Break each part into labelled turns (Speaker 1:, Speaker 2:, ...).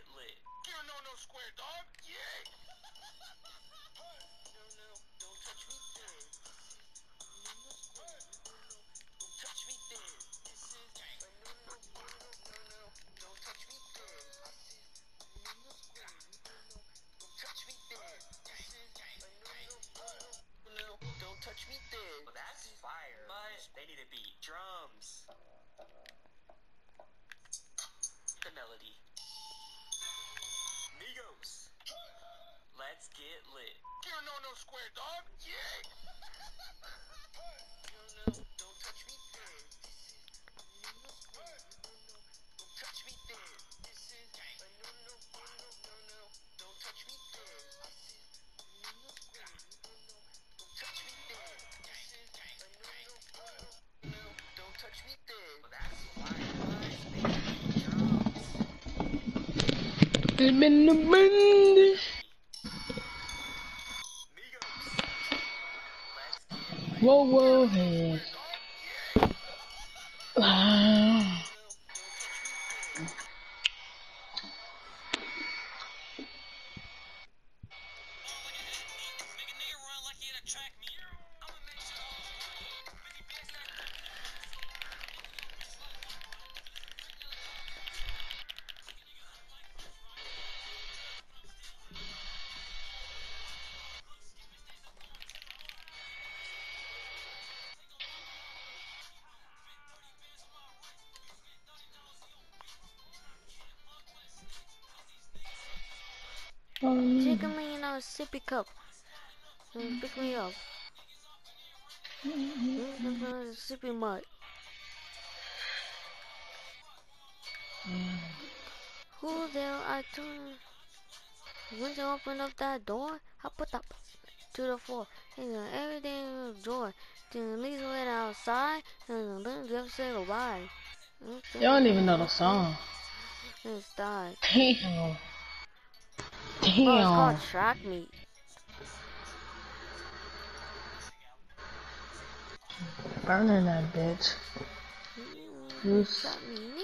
Speaker 1: Get lit.
Speaker 2: You know no square dog? Yeah. no, no, don't touch me there. No, no square. No, no, don't touch me there. This is no, no, no, no, no, no, don't touch me there. I said no, no square. No, no, don't touch me there. This is no, no, no, no, don't touch me there.
Speaker 1: Well, that's fire. But they need to beat drums. The melody. Migos. Let's get lit.
Speaker 2: You don't know no square dog? Yeah. no, no, don't touch me there. This is no, no square. No, no, don't touch me there. This is uh, no, no, no, no, no, no, don't touch me
Speaker 3: Whoa, whoa, hey.
Speaker 4: Take me in a sippy cup. And pick me up. Mm, Sippy mud. Who there I turn? When you open up that door, I put that to the floor. And then everything in the door. Then leave it outside. And then just say goodbye.
Speaker 3: you don't even know the song.
Speaker 4: It's died.
Speaker 3: Damn.
Speaker 4: Oh, it's called track meet.
Speaker 3: Burning that bitch. Juice.
Speaker 4: Track meet.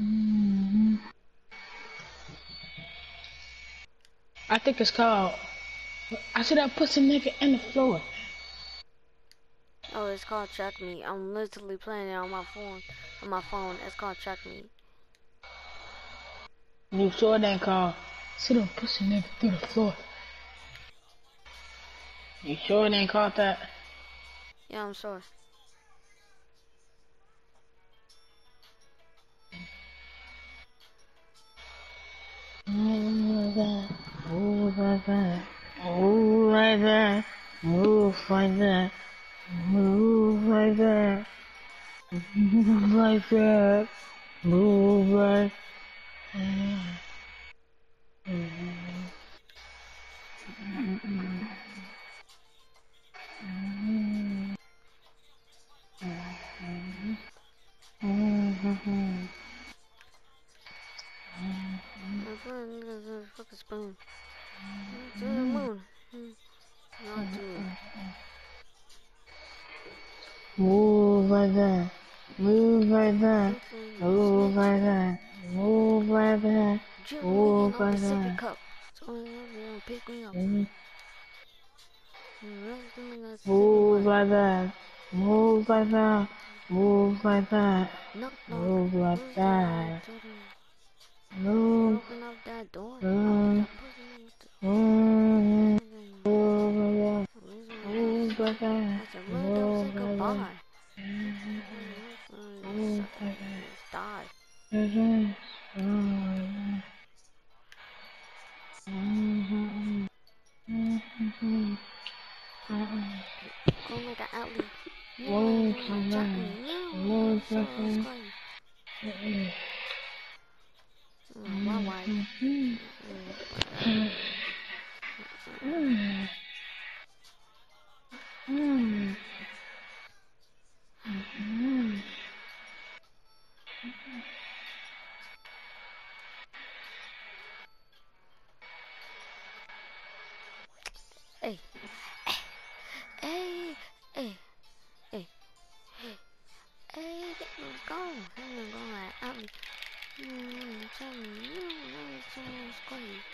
Speaker 3: Mhm. I think it's called. I see that pussy nigga in the floor.
Speaker 4: Oh, it's called Track Me. I'm literally playing it on my phone. On my phone, it's called Track Me.
Speaker 3: You sure it ain't called? See that pussy nigga through the floor. You sure it ain't called that?
Speaker 4: Yeah, I'm sorry.
Speaker 3: Move like that, move like that, move like that, move like that, Mm-hmm. move like that, move like that, move like that.
Speaker 4: I'm putting the fucking spoon. To the moon. Not to.
Speaker 3: Move like that. Move like that.
Speaker 4: Mm.
Speaker 3: Move like that. Move like that. Oh. Mhm.
Speaker 4: Mm,
Speaker 3: Move like that. Move like that. Move like that. Move like that. Move.
Speaker 4: Up that.
Speaker 3: Mm. Move.
Speaker 4: Mm.
Speaker 3: Move like Move
Speaker 4: why
Speaker 3: like that.
Speaker 4: I said, "Look, don't say
Speaker 3: Move like
Speaker 4: goodbye."
Speaker 3: that. ra
Speaker 4: rồi
Speaker 3: cô
Speaker 4: người đã
Speaker 3: ao
Speaker 4: đi
Speaker 3: ngồi
Speaker 4: thằng này ngồi
Speaker 3: ra
Speaker 4: không
Speaker 3: quá hoài Mm-hmm.
Speaker 4: Hey, hey, hey, hey, hey, let's go. Let's go like I'm. Mm, tell me, you know, someone's crazy.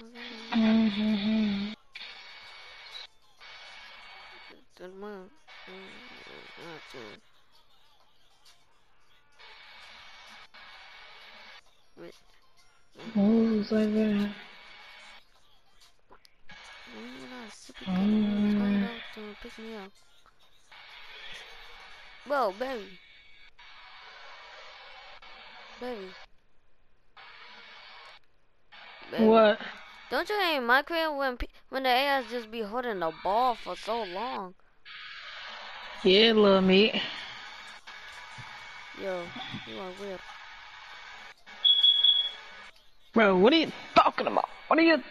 Speaker 3: Mhm.
Speaker 4: Good man. Mm, not go
Speaker 3: Mm.
Speaker 4: out to pick me up. Whoa, baby. Baby. Baby.
Speaker 3: What?
Speaker 4: Don't you hate my crib when when the AIs just be holding the ball for so long?
Speaker 3: Yeah, little meat.
Speaker 4: Yo, you are weird.
Speaker 3: Bro, what are you talking about? What are you?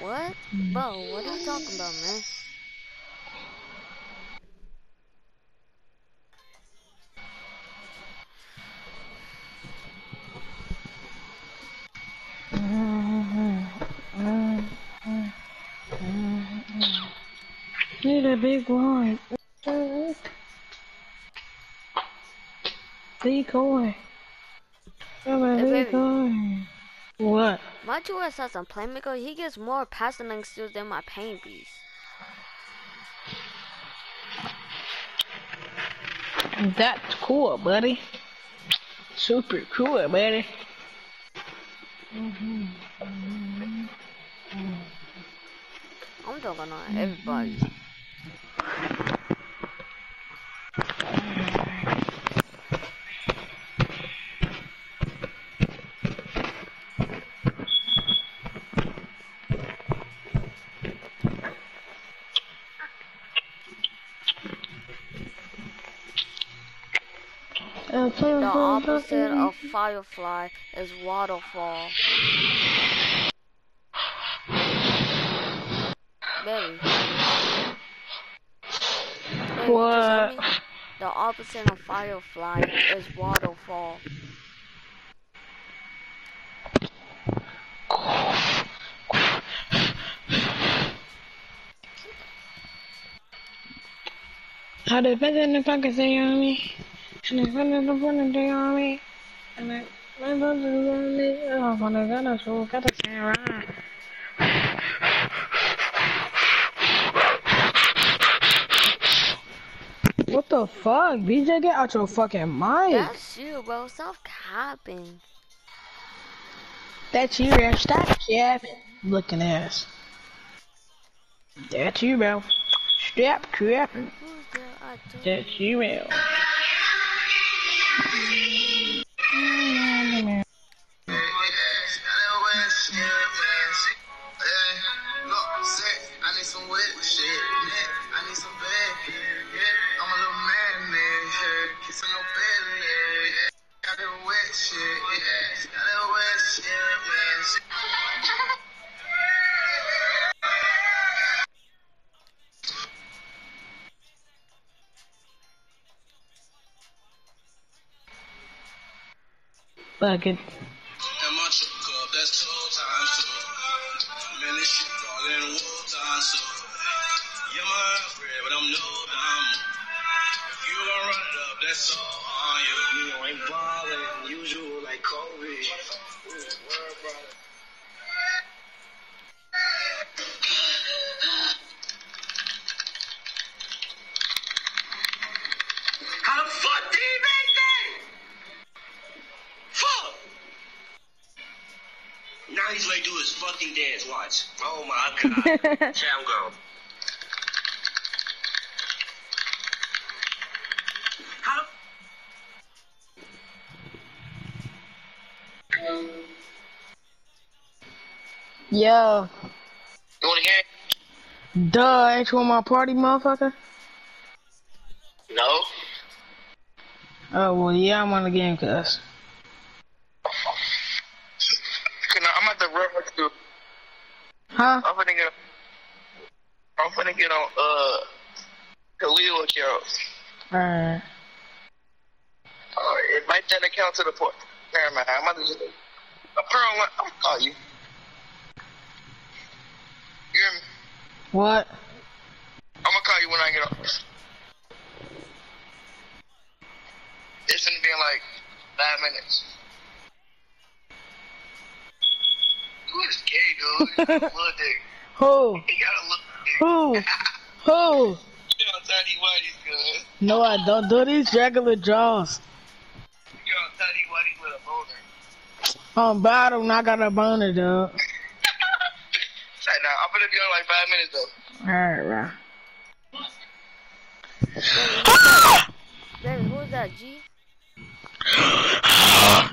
Speaker 4: What? Bro, what are you talking about, man?
Speaker 3: Need a big one. Decoy. On,
Speaker 4: Hey, baby.
Speaker 3: decoy. What?
Speaker 4: My 2S has some playmaker. He gets more passing skills than my pain beast.
Speaker 3: That's cool, buddy. Super cool, buddy.
Speaker 4: I'm talking on everybody. The opposite of Firefly is Waterfall. Baby. Baby,
Speaker 3: What?
Speaker 4: The opposite of Firefly is Waterfall.
Speaker 3: I depend if I can say on me. And if oh, I never put a day on me. And do on. Oh, when got a soul, got to say right. What the fuck? BJ, get out your fucking mic.
Speaker 4: That's you, bro. Stop capping.
Speaker 3: That's you, bro. Stop capping. Looking ass. That's you, bro. Stop capping.
Speaker 4: Who's there? I do.
Speaker 3: That's you, bro.
Speaker 5: I up, that's all on you. You ain't ballin', usual like Kobe. Ooh, Oh my god. Go. How
Speaker 3: Yo.
Speaker 5: You wanna hear it?
Speaker 3: Duh, ain't you on my party, motherfucker?
Speaker 5: No.
Speaker 3: Oh, well, yeah, I'm on the game, cuz.
Speaker 5: I'm at the rubber too.
Speaker 3: Huh?
Speaker 5: I'm finna get. I'm finna get on uh Khalil account.
Speaker 3: Alright.
Speaker 5: invite that account to the port. Never mind. I'm to just. I'm gonna call you. You hear me?
Speaker 3: What?
Speaker 5: I'm gonna call you when I get off. It's gonna be in like five minutes. You is gay, dude. You got a little dick.
Speaker 3: Who?
Speaker 5: You got a little dick.
Speaker 3: Who? Who?
Speaker 5: You know, Tiny Whitey's good.
Speaker 3: No, I don't do these regular draws.
Speaker 5: You know, Tiny Whitey with a boner.
Speaker 3: On bottom, I got a boner, dog.
Speaker 5: Say now, I'm gonna be on like five minutes though.
Speaker 3: Alright, bro.
Speaker 4: Baby, who's that, G?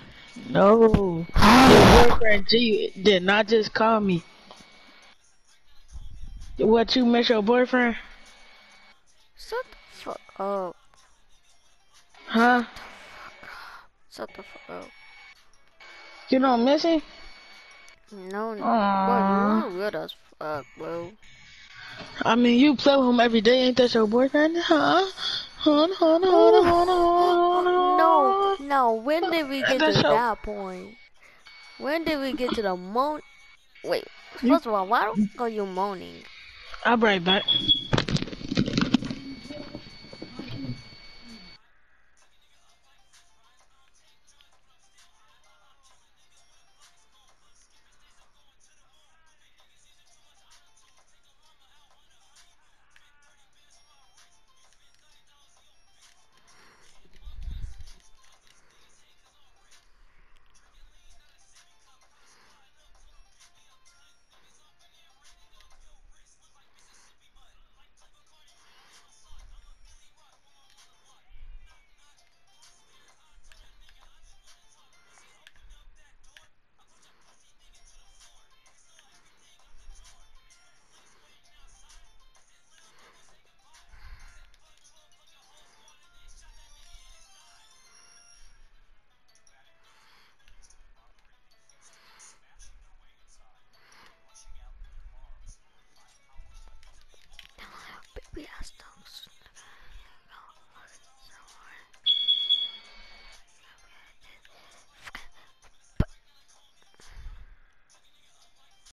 Speaker 3: No. Your boyfriend G did not just call me. What, you miss your boyfriend?
Speaker 4: Shut the fuck up.
Speaker 3: Huh?
Speaker 4: Shut the fuck up.
Speaker 3: You don't miss him?
Speaker 4: No, no.
Speaker 3: Aw.
Speaker 4: Bro, you weird as fuck, bro.
Speaker 3: I mean, you play with him every day. Ain't that your boyfriend? Huh? Hold on, hold on, hold on, hold on, hold on.
Speaker 4: No. When did we get to
Speaker 3: so-
Speaker 4: that point? When did we get to the moan? Wait. First of all, why are you moaning?
Speaker 3: I'll be right back.